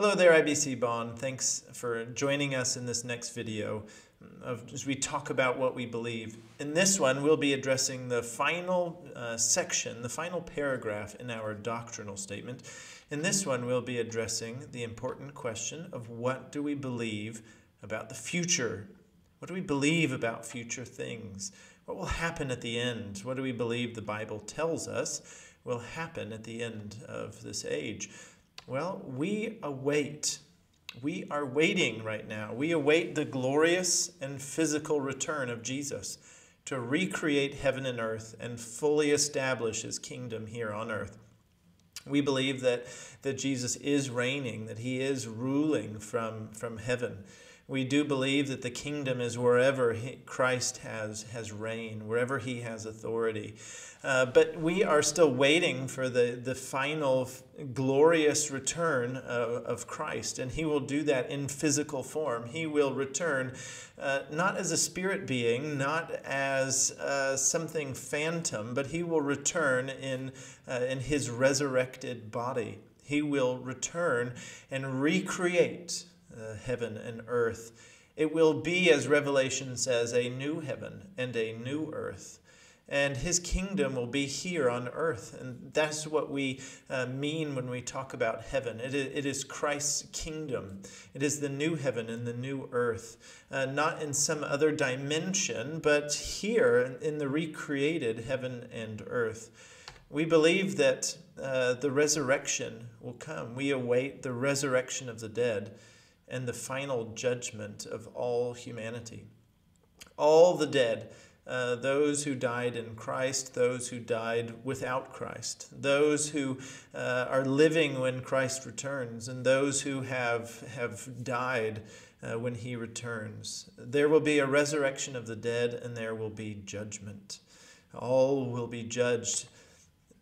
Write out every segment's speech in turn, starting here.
Hello there, IBC Bonn. Thanks for joining us in this next video of, as we talk about what we believe. In this one, we'll be addressing the final uh, section, the final paragraph in our doctrinal statement. In this one, we'll be addressing the important question of what do we believe about the future? What do we believe about future things? What will happen at the end? What do we believe the Bible tells us will happen at the end of this age? Well, we await. We are waiting right now. We await the glorious and physical return of Jesus to recreate heaven and earth and fully establish his kingdom here on earth. We believe that, that Jesus is reigning, that he is ruling from, from heaven. We do believe that the kingdom is wherever he, Christ has, has reign, wherever he has authority. Uh, but we are still waiting for the, the final glorious return of, of Christ, and he will do that in physical form. He will return uh, not as a spirit being, not as uh, something phantom, but he will return in, uh, in his resurrected body. He will return and recreate uh, heaven and earth. It will be, as Revelation says, a new heaven and a new earth and his kingdom will be here on earth. And that's what we uh, mean when we talk about heaven. It is, it is, Christ's kingdom, it is the new heaven and the new earth, uh, not in some other dimension, but here in the recreated heaven and earth. We believe that uh, the resurrection will come. We await the resurrection of the dead and the final judgment of all humanity. All the dead uh, those who died in Christ, those who died without Christ, those who uh, are living when Christ returns, and those who have, have died uh, when he returns. There will be a resurrection of the dead, and there will be judgment. All will be judged.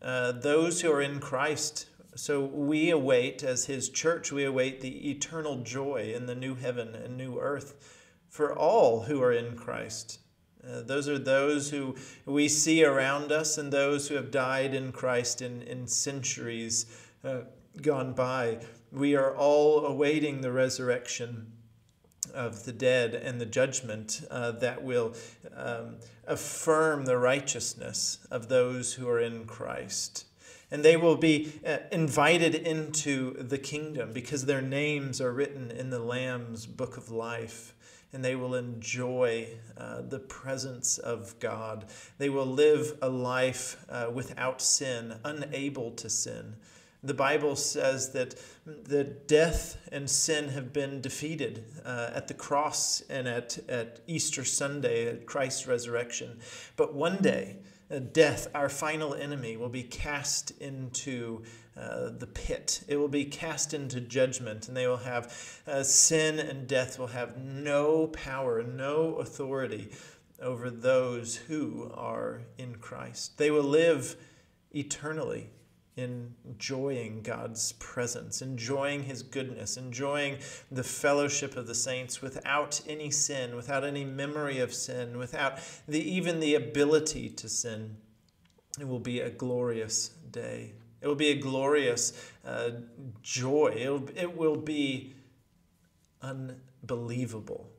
Uh, those who are in Christ so we await, as his church, we await the eternal joy in the new heaven and new earth for all who are in Christ. Uh, those are those who we see around us and those who have died in Christ in, in centuries uh, gone by. We are all awaiting the resurrection of the dead and the judgment uh, that will um, affirm the righteousness of those who are in Christ. And they will be uh, invited into the kingdom because their names are written in the Lamb's book of life and they will enjoy uh, the presence of God. They will live a life uh, without sin, unable to sin. The Bible says that, that death and sin have been defeated uh, at the cross and at, at Easter Sunday, at Christ's resurrection. But one day, death, our final enemy, will be cast into uh, the pit. It will be cast into judgment, and they will have uh, sin and death will have no power, no authority over those who are in Christ. They will live eternally enjoying God's presence, enjoying His goodness, enjoying the fellowship of the saints without any sin, without any memory of sin, without the, even the ability to sin. It will be a glorious day. It will be a glorious uh, joy. It'll, it will be unbelievable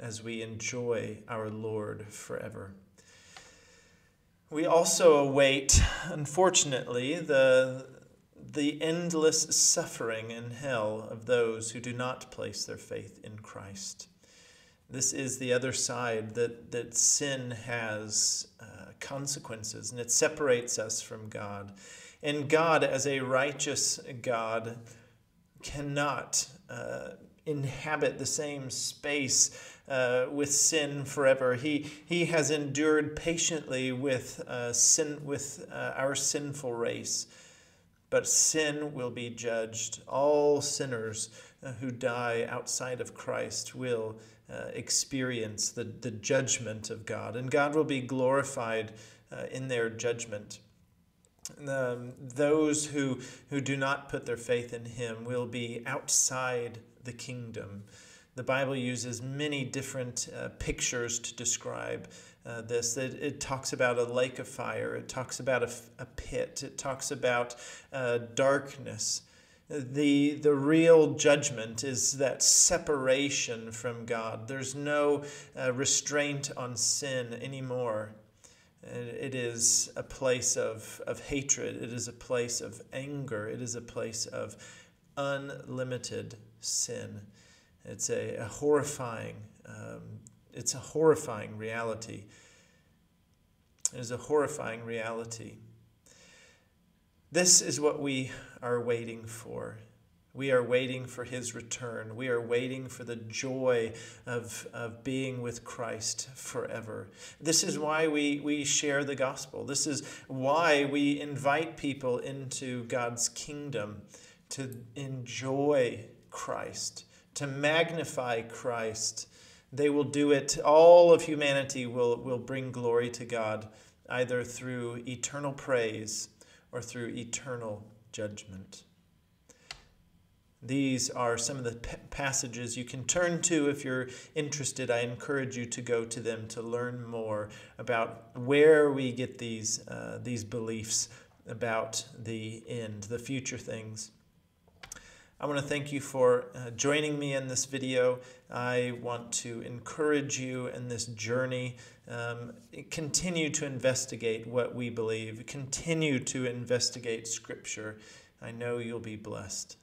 as we enjoy our Lord forever. We also await, unfortunately, the, the endless suffering in hell of those who do not place their faith in Christ. This is the other side that, that sin has uh, consequences and it separates us from God. And God, as a righteous God, cannot uh, inhabit the same space uh, with sin forever. He, he has endured patiently with, uh, sin, with uh, our sinful race. But sin will be judged. All sinners uh, who die outside of Christ will uh, experience the, the judgment of God, and God will be glorified uh, in their judgment. Um, those who, who do not put their faith in Him will be outside the kingdom. The Bible uses many different uh, pictures to describe uh, this. It, it, talks about a lake of fire, it talks about a, a pit, it talks about uh, darkness. The, the real judgment is that separation from God. There's no uh, restraint on sin anymore. It is a place of, of hatred. It is a place of anger. It is a place of unlimited sin. It's a, a horrifying, um, it's a horrifying reality. It is a horrifying reality. This is what we are waiting for. We are waiting for his return. We are waiting for the joy of, of being with Christ forever. This is why we, we share the gospel. This is why we invite people into God's kingdom to enjoy Christ, to magnify Christ. They will do it, all of humanity will, will bring glory to God, either through eternal praise or through eternal judgment. These are some of the passages you can turn to if you're interested. I encourage you to go to them to learn more about where we get these, uh, these beliefs about the end, the future things. I want to thank you for uh, joining me in this video. I want to encourage you in this journey. Um, continue to investigate what we believe, continue to investigate Scripture. I know you'll be blessed.